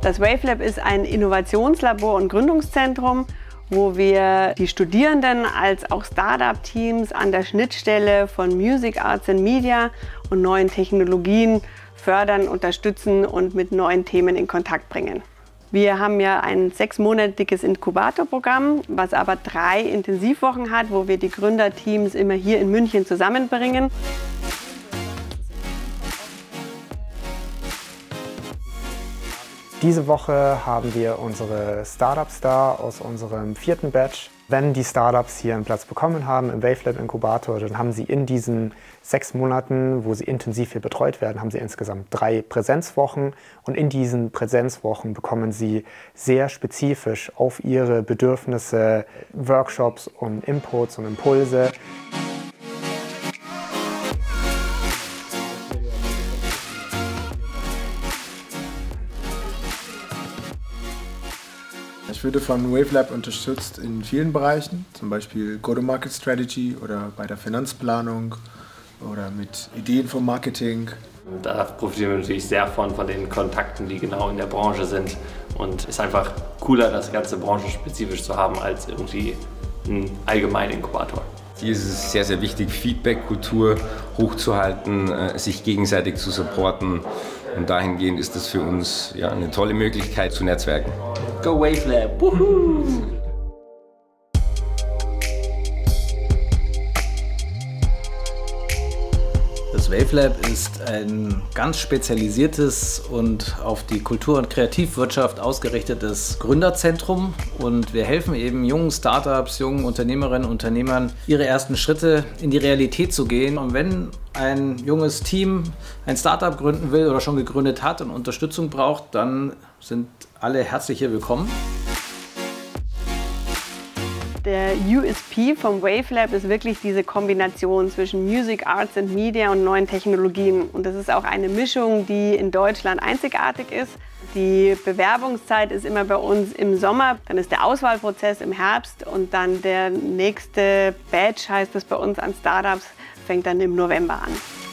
Das WaveLab ist ein Innovationslabor und Gründungszentrum, wo wir die Studierenden als auch Startup-Teams an der Schnittstelle von Music, Arts and Media und neuen Technologien fördern, unterstützen und mit neuen Themen in Kontakt bringen. Wir haben ja ein sechsmonatiges Inkubatorprogramm, was aber drei Intensivwochen hat, wo wir die Gründerteams immer hier in München zusammenbringen. Diese Woche haben wir unsere Startups da aus unserem vierten Batch. Wenn die Startups hier einen Platz bekommen haben im WaveLab Inkubator, dann haben sie in diesen sechs Monaten, wo sie intensiv hier betreut werden, haben sie insgesamt drei Präsenzwochen. Und in diesen Präsenzwochen bekommen sie sehr spezifisch auf ihre Bedürfnisse Workshops und Inputs und Impulse. Ich würde von WaveLab unterstützt in vielen Bereichen, zum Beispiel Go-to-Market Strategy oder bei der Finanzplanung oder mit Ideen vom Marketing. Da profitieren wir natürlich sehr von, von den Kontakten, die genau in der Branche sind. Und es ist einfach cooler, das Ganze branchenspezifisch zu haben, als irgendwie ein allgemeiner Inkubator. Hier ist es sehr, sehr wichtig, Feedback-Kultur hochzuhalten, äh, sich gegenseitig zu supporten. Und dahingehend ist das für uns ja, eine tolle Möglichkeit zu netzwerken. Go Wavelab! Woohoo! Das WaveLab ist ein ganz spezialisiertes und auf die Kultur- und Kreativwirtschaft ausgerichtetes Gründerzentrum und wir helfen eben jungen Startups, jungen Unternehmerinnen und Unternehmern, ihre ersten Schritte in die Realität zu gehen. Und wenn ein junges Team ein Startup gründen will oder schon gegründet hat und Unterstützung braucht, dann sind alle herzlich hier willkommen. Der USP vom WaveLab ist wirklich diese Kombination zwischen Music, Arts and Media und neuen Technologien. Und das ist auch eine Mischung, die in Deutschland einzigartig ist. Die Bewerbungszeit ist immer bei uns im Sommer, dann ist der Auswahlprozess im Herbst und dann der nächste Batch, heißt es bei uns an Startups, fängt dann im November an.